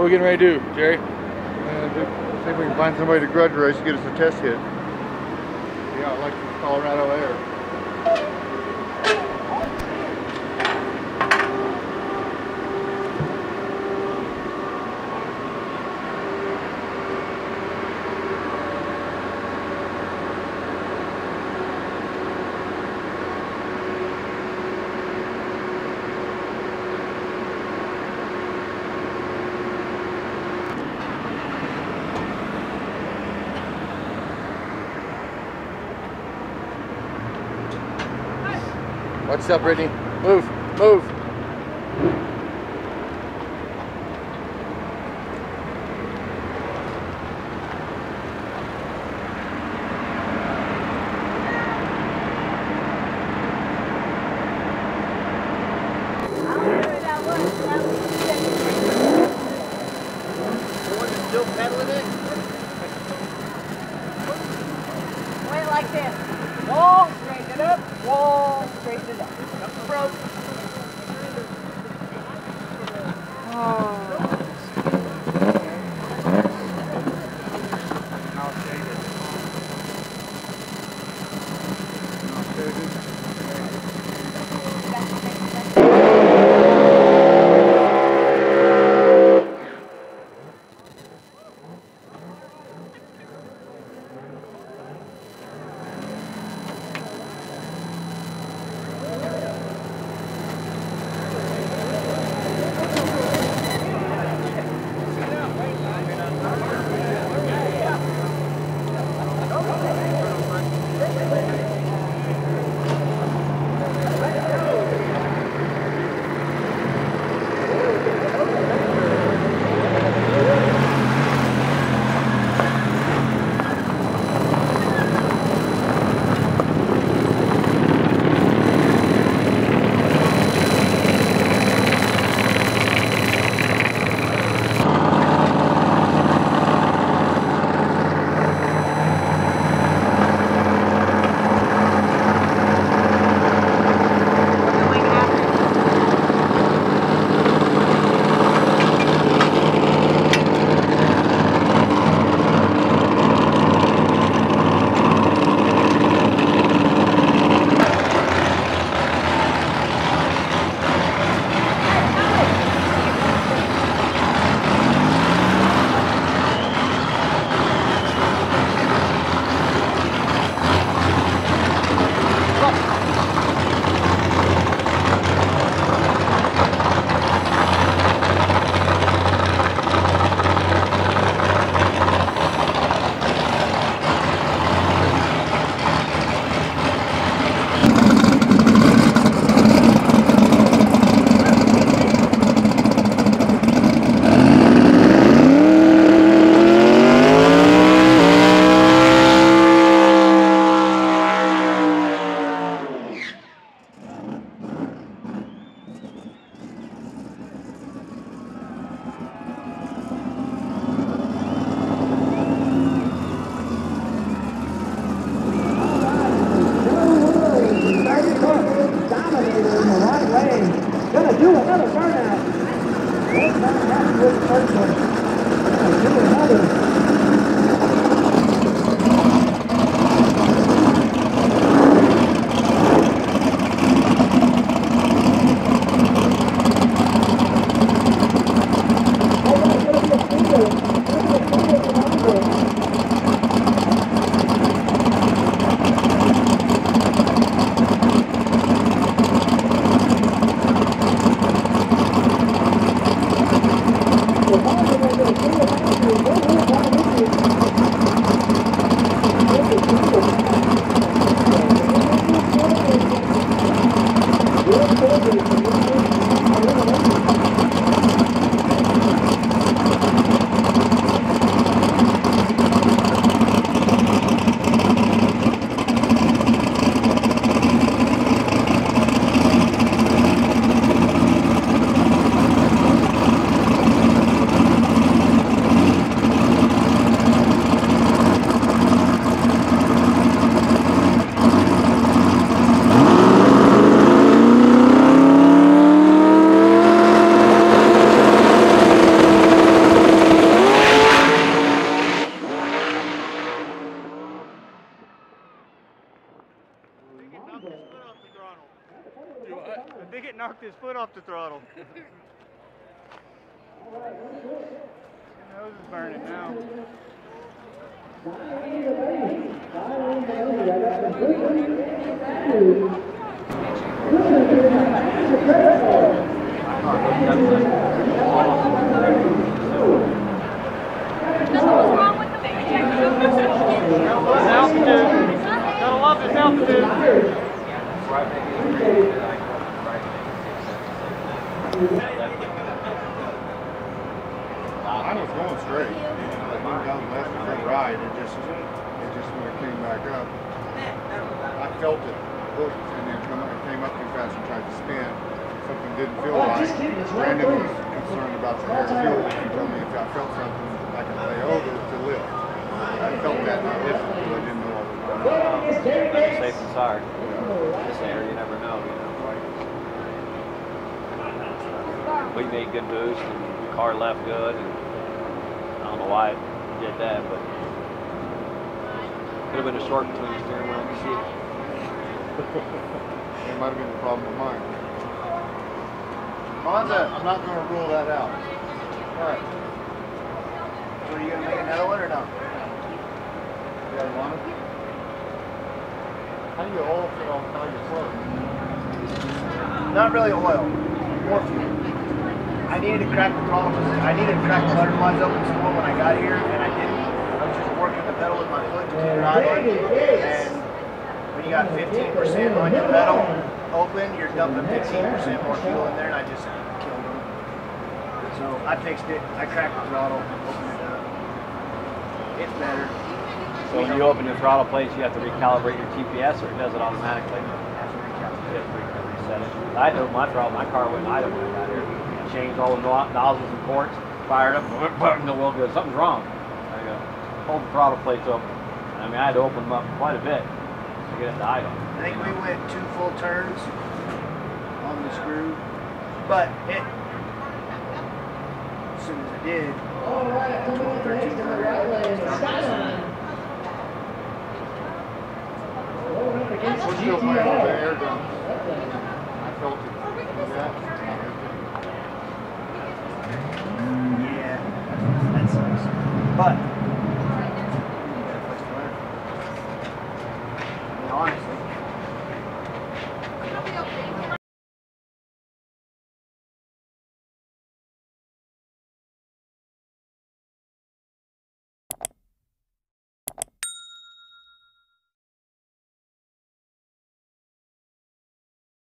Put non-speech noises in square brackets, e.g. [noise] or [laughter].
What are we getting ready to do, Jerry? Uh, see if we can find somebody to grudge race to get us a test hit. Yeah, like Colorado Air. What's up, Brittany? Move, move. Still pedaling it? Wait like this. Wall, straighten it up. Up. Up the off the throttle. All right, real quick. Your nose is burning now. Diane the baby. Diane the baby. I got the good one. Nothing was wrong with the baby. altitude. Gotta love this altitude. I was going straight. I went down left and then right. It just, it just when it came back up, I felt it hooked and then come, it came up too fast and tried to spin. Something didn't feel Oh, right. just kidding, it's right Brandon there. was concerned about the air fuel. He told me if I felt something, I could lay over to lift. I felt that and I lifted, so I didn't know what was going on. Well, it's Terry Better Gates. safe than sorry. This air, you never know, you know. We made good boost and the car left good and I don't know why it did that, but could have been a short between the steering wheel and the seat. [laughs] It might have been a problem of mine. Monza, I'm not gonna rule that out. Alright. So are you gonna make another one or no? You guys want it? How do you oil fit on how you float? Not really oil, more fuel. I needed to crack the throttle position. I needed to crack the butterflies open some more when I got here, and I didn't. I was just working the pedal with my foot to keep it. And when you got 15% on your pedal open, you're dumping 15% more fuel in there, and I just killed them. So I fixed it. I cracked the throttle, opened it up. It's better. So when you open your throttle plates, you have to recalibrate your TPS or it does it automatically? Have to recalibrate. You have to reset it. I opened my throttle, my car went idle when I got here. Change all the nozzles and ports fired up. [clears throat] the wheel. goes, something's wrong. I uh, go, hold the throttle plates open. I mean, I had to open them up quite a bit to get it to idle. I think we went two full turns on the screw, but it, as soon as I did, all right, 12, 13, yeah, that sucks. But